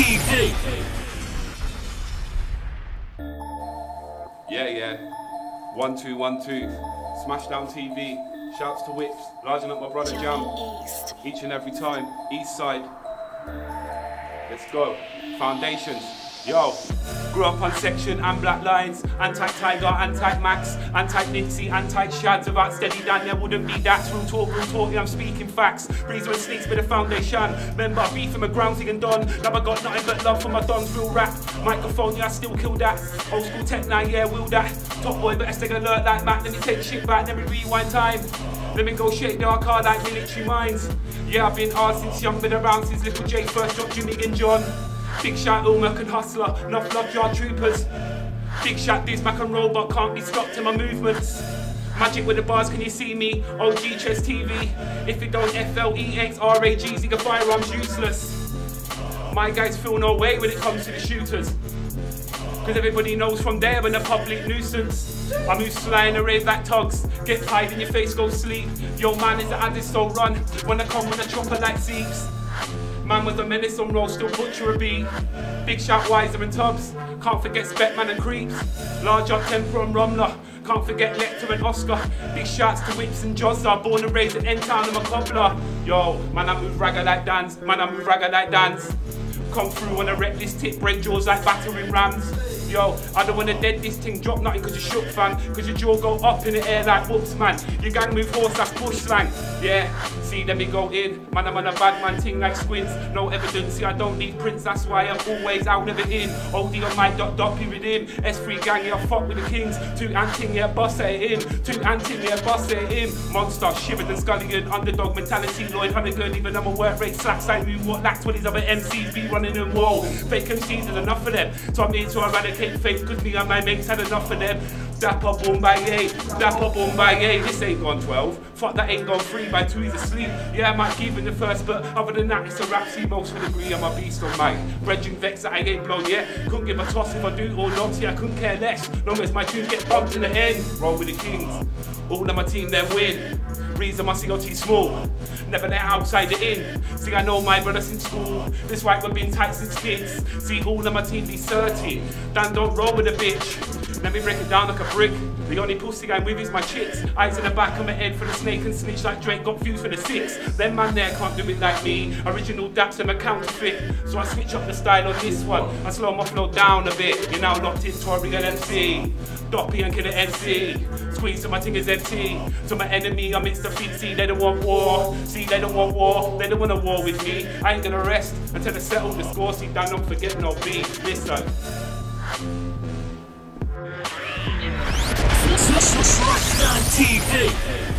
TV. Yeah, yeah. One, two, one, two. Smashdown TV. Shouts to Whips. Larging up my brother Jam. Each and every time. East side. Let's go. Foundations. Yo. Grew up on section and black lines. Anti-Tiger, anti-Max, anti-Nipsey, anti-Shads. Without steady Dan, there wouldn't be that. Real talk, real talk, I'm speaking facts. Breezer and sneaks with the foundation. Remember, beef from a groundsy and Don. Now I got nothing but love for my Don's real rap. Microphone, yeah, I still kill that. Old school tech now, yeah, will that. Top boy, better stay alert like Matt. Let me take shit back, let me rewind time. Let me go shake the car like Military Mindz. Yeah, I've been hard since young, been around since little J first dropped Jimmy and John. Big shot, Ulmer and Hustler, enough love yard troopers. Big shot, this back and robot can't be stopped in my movements. Magic with the bars, can you see me? OG Chess TV. If it don't F L X R A G Z, the firearms useless. My guys feel no way when it comes to the shooters. Cause everybody knows from there when a public nuisance. I move sly and array like tugs. Get pied in your face, go sleep. Yo man is the addis, so run. When I come with a chopper like Zeeks. Man with a menace on roll, still butcher a beat. Big shout Wiser and Tubbs. Can't forget Speckman and Creeps. Large up Temper and Rumler. Can't forget Lecter and Oscar. Big shouts to Whips and Jozza. Born and raised in N Town, I'm a cobbler. Yo, man, I move ragga like dance. Man, I move ragga like dance. Come through on a reckless tip, bread jaws like battering rams. Yo, I don't wanna dead this thing, drop nothing cause you shook fam. Cause your jaw go up in the air like whoops man. Your gang move horse, that's push slang. Yeah, see let me go in. Man, I'm on a bad man ting like squints. No evidence, see I don't need prints, that's why I'm always out of it in. OD on my dot dot period in. S3 gang, yeah, fuck with the kings. Two anting, yeah, it in. Two anting, yeah, it in. Monster, shivered and scullion, underdog mentality, Lloyd Honeyghan, even I'm a work rate slack like me, what what these other MCs be running and whoa. Fake MCs is enough for them. So I'm here to eradicate fake cause me and my mates had enough of them. Dapper Boombaye, Dapper Boombaye. This ain't gone 12. Fuck that ain't gone 3 by 2 he's asleep. Yeah, I might give in the first, but other than that, it's a rap. See, most for degree, I'm a beast on mic. Brethren vex that I ain't blown yet. Couldn't give a toss if I do or not. See, I couldn't care less. Long as my tunes get bumped in the end. Roll with the kings. All of my team then win. Reason my COT small. Never let outside it in. See, I know my brothers in school. This white we've been tight since kids. See, all of my team be 30. Dan don't roll with a bitch. Let me break it down like a brick. The only pussy I'm with is my chicks. Eyes in the back of my head for the snake and snitch like Drake got views for the six. Them man there can't do it like me. Original daps and a counterfeit. So I switch up the style on this one. I slow my flow down a bit. You're now locked into a real MC. Doppy and killer MC. Squeeze to my ting is empty. To my enemy, I'm Mr. Feet. See, they don't want war. See, they don't want war. They don't want a war with me. I ain't gonna rest until I settle the score. See, Dan, don't forget no beat. Listen. TV.